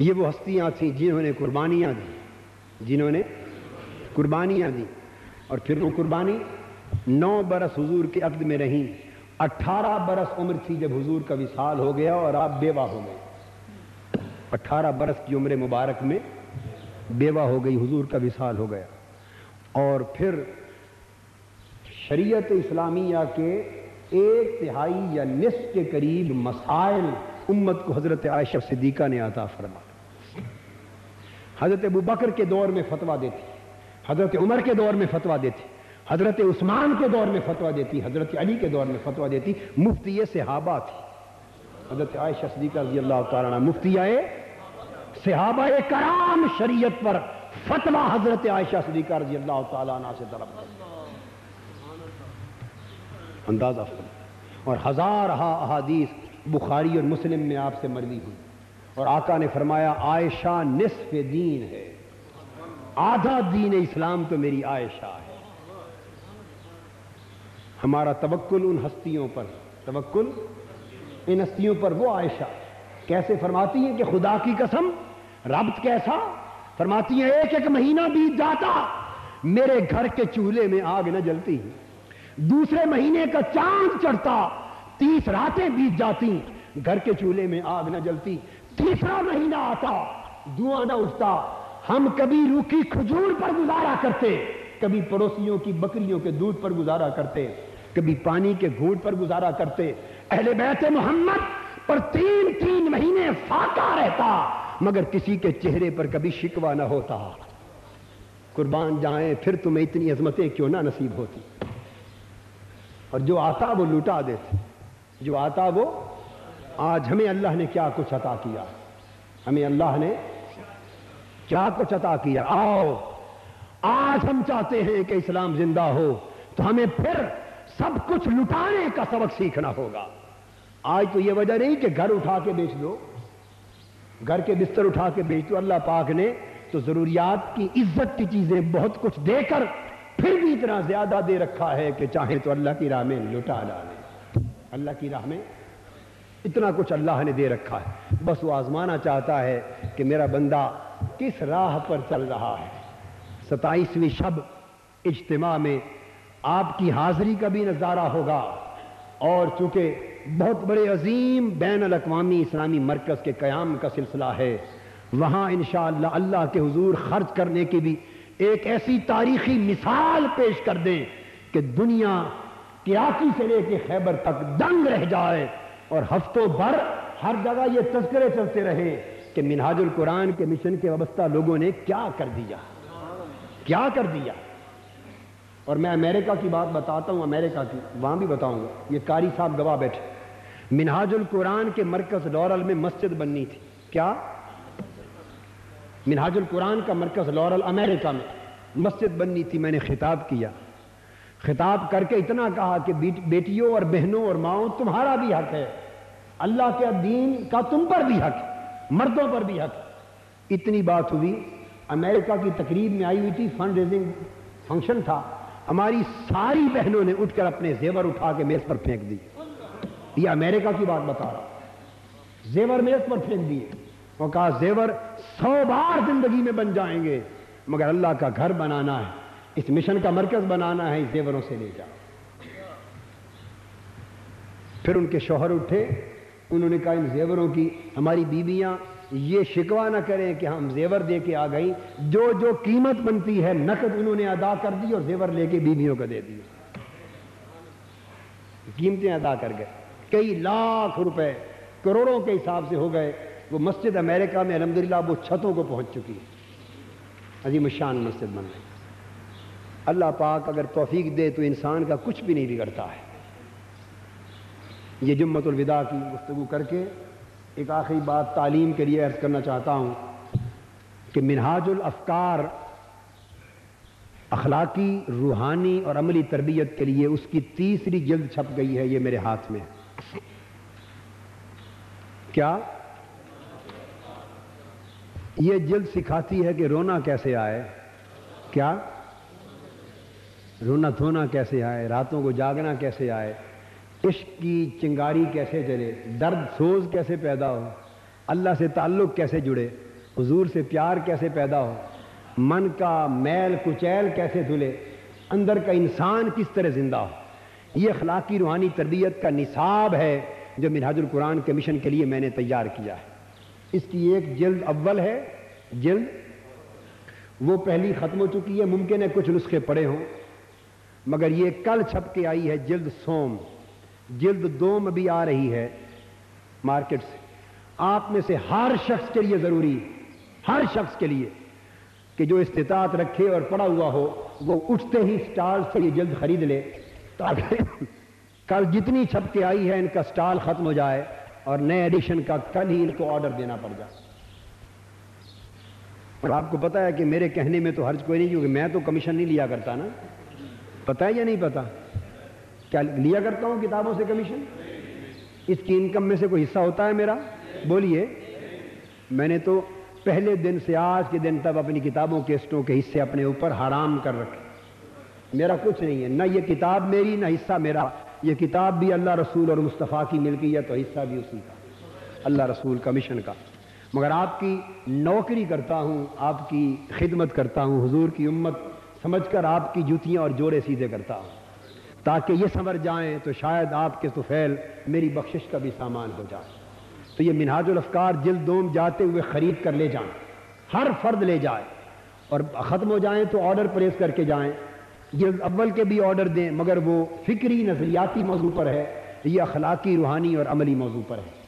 ये वो हस्तियाँ थी जिन्होंने कुर्बानियाँ दी। जिन्होंने कुर्बानियाँ दी। और फिर वो कुर्बानी नौ बरस हुजूर के अब्द में रही। अट्ठारह बरस उम्र थी जब हुजूर का विशाल हो गया और आप बेवा हो गए। अट्ठारह बरस की उम्र मुबारक में बेवा हो गई, हुजूर का विशाल हो गया। और फिर शरीयत इस्लामिया के एक तिहाई या निस के करीब मसाइल उम्मत को हज़रत आयशा सिद्दीका ने आता फरमा हज़रत अबू बकर के दौर में फतवा देती, हज़रत उमर के दौर में फतवा देती, हज़रत उस्मान के दौर में फतवा देती, हज़रत अली के दौर में फतवा देती, मुफ्ती सहाबा थी। हज़रत आयशा सदीका रज़ी अल्लाह तारा आए सहाबा कराम शरीयत पर फतवा हज़रत आयशा सदीका रज़ी अल्लाह ताला से तरफ़ अंदाज़ा और हज़ार हा अहादीस बुखारी और मुस्लिम में आपसे मरवी हुई। और आका ने फरमाया, आयशा निसफ दीन है। आधा दीन इस्लाम तो मेरी आयशा है। हमारा तवक्कुल उन हस्तियों पर, तवक्कुल इन हस्तियों पर वो आयशा कैसे फरमाती हैं कि खुदा की कसम, रब्त कैसा? फरमाती हैं, एक एक महीना बीत जाता, मेरे घर के चूल्हे में आग न जलती। दूसरे महीने का चाँद चढ़ता तीस रातें बीत जाती, घर के चूल्हे में आग न जलती। तीसरा महीना आता, धुआँ न उठता। हम कभी रूखी खजूर पर गुजारा करते, कभी पड़ोसियों की बकरियों के दूध पर गुजारा करते, कभी पानी के घूट पर गुजारा करते। अहले बैत मोहम्मद पर तीन तीन महीने फाका रहता, मगर किसी के चेहरे पर कभी शिकवा ना होता। कुर्बान जाए, फिर तुम्हें इतनी अजमतें क्यों ना नसीब होती? और जो आता, वो लुटा देते। जो आता वो, आज हमें अल्लाह ने क्या कुछ अता किया? हमें अल्लाह ने क्या कुछ अता किया? आओ, आज हम चाहते हैं कि इस्लाम ज़िंदा हो तो हमें फिर सब कुछ लुटाने का सबक सीखना होगा। आज तो यह वजह नहीं कि घर उठा के बेच दो, घर के बिस्तर उठा के बेच दो, अल्लाह पाक ने तो जरूरियात की इज़्ज़त की चीज़ें बहुत कुछ देकर फिर भी इतना ज़्यादा दे रखा है कि चाहे तो अल्लाह की राह में लुटा डाले अल्लाह की राह में। इतना कुछ अल्लाह ने दे रखा है। बस वो आजमाना चाहता है कि मेरा बंदा किस राह पर चल रहा है। सताईसवीं शब इज्तिमा में आपकी हाजिरी का भी नज़ारा होगा। और चूँकि बहुत बड़े अजीम बैन अवी इस्लामी मरकज़ के क़्याम का सिलसिला है, वहाँ इन अल्लाह के हजूर खर्च करने की भी एक ऐसी तारीखी मिसाल पेश कर दें कि दुनिया कियाकी से लेके खैबर तक दंग रह जाए और हफ्तों भर हर जगह ये तस्करे चलते रहे कि मिनहाजुल कुरान के मिशन के वाबस्ता लोगों ने क्या कर दिया। क्या कर दिया? और मैं अमेरिका की बात बताता हूँ, अमेरिका की, वहाँ भी बताऊँगा। ये कारी साहब गवाह बैठे। मिनहाजुल कुरान के मरकज लॉरल में मस्जिद बननी थी। क्या? मिनहाजुल कुरान का मरकज लॉरल अमेरिका में मस्जिद बननी थी, मैंने खिताब किया। खिताब करके इतना कहा कि बेटियों और बहनों और माओ, तुम्हारा भी हक है। अल्लाह के दीन का तुम पर भी हक मर्दों पर भी हक इतनी बात हुई। अमेरिका की तकरीब में आई हुई थी फंड रेजिंग फ़ंक्शन था। हमारी सारी बहनों ने उठकर अपने जेवर उठा के मेज पर फेंक दिए। ये अमेरिका की बात बता रहा जेवर मेज पर फेंक दिए। और कहा, जेवर सौ बार ज़िंदगी में बन जाएँगे, मगर अल्लाह का घर बनाना है। इस मिशन का मरकज बनाना है, इस जेवरों से ले जाओ। फिर उनके शोहर उठे, उन्होंने कहा, इन जेवरों की हमारी बीबियाँ ये शिकवा ना करें कि हम जेवर दे के आ गई। जो जो कीमत बनती है, नकद उन्होंने अदा कर दी और जेवर लेके बीबियों को दे दिए कीमतें अदा कर गए। कई लाख रुपए करोड़ों के हिसाब से हो गए। वो मस्जिद अमेरिका में अलहमदिल्ला वो छतों को पहुँच चुकी है। अजीम शान मस्जिद बन गई। अल्लाह पाक अगर तोफीक दे तो इंसान का कुछ भी नहीं बिगड़ता है। ये जुम्मतुलविदा की गुफ्तु करके एक आखिरी बात तालीम के लिए अर्ज़ करना चाहता हूँ कि मिनहाजुल अफकार, अखलाकी, रूहानी और अमली तरबियत के लिए उसकी तीसरी जल्द छप गई है, ये मेरे हाथ में क्या? ये जल्द सिखाती है कि रोना कैसे आए? क्या? रोना धोना कैसे आए? रातों को जागना कैसे आए? इश्क की चिंगारी कैसे चले दर्द सोज कैसे पैदा हो? अल्लाह से ताल्लुक़ कैसे जुड़े? हुजूर से प्यार कैसे पैदा हो? मन का मैल कुचैल कैसे धुले? अंदर का इंसान किस तरह ज़िंदा हो? ये अखलाकी रूहानी तरबियत का निसाब है जो मिनहाजुल कुरान के मिशन के लिए मैंने तैयार किया है। इसकी एक जल्द अव्वल है, जल्द वो पहली ख़त्म हो चुकी है, मुमकिन है कुछ नुस्खे पड़े हों। मगर ये कल छप के आई है जल्द सोम। जल्द दोम भी आ रही है मार्केट से। आप में से हर शख्स के लिए ज़रूरी, हर शख्स के लिए कि जो इस्तात रखे और पड़ा हुआ हो, वो उठते ही स्टॉल से ये जल्द खरीद ले। ताकि कल जितनी छप के आई है, इनका स्टॉल खत्म हो जाए और नए एडिशन का कल ही इनको ऑर्डर देना पड़ जाए। और आपको पता है कि मेरे कहने में तो हर्ज कोई नहीं, क्योंकि मैं तो कमीशन नहीं लिया करता ना। पता है या नहीं पता? क्या लिया करता हूँ किताबों से कमीशन इसकी इनकम में से कोई हिस्सा होता है मेरा? बोलिए। मैंने तो पहले दिन से आज के दिन तक अपनी किताबों के स्टों के हिस्से अपने ऊपर हराम कर रखे। मेरा कुछ नहीं है। ना ये किताब मेरी, ना हिस्सा मेरा। ये किताब भी अल्लाह रसूल और मुस्तफ़ा की मिल गई है तो हिस्सा भी उसी का। अल्लाह रसूल कमीशन का। मगर आपकी नौकरी करता हूँ, आपकी खिदमत करता हूँ, हुजूर की उम्मत समझकर आपकी जूतियाँ और जोड़े सीधे करता हूँ। ताकि ये समझ जाएँ तो शायद आपके सुफैल मेरी बख्शिश का भी सामान हो जाए। तो ये मिनहाजुल अफकार दोम जाते हुए ख़रीद कर ले जाएँ। हर फर्द ले जाए। और ख़त्म हो जाएँ तो ऑर्डर प्रेस करके जाएँ। जिल्द अव्वल के भी ऑर्डर दें, मगर वो फिक्री नजरियाती मौजू पर है। ये अखलाकी रूहानी और अमली मौजू पर है।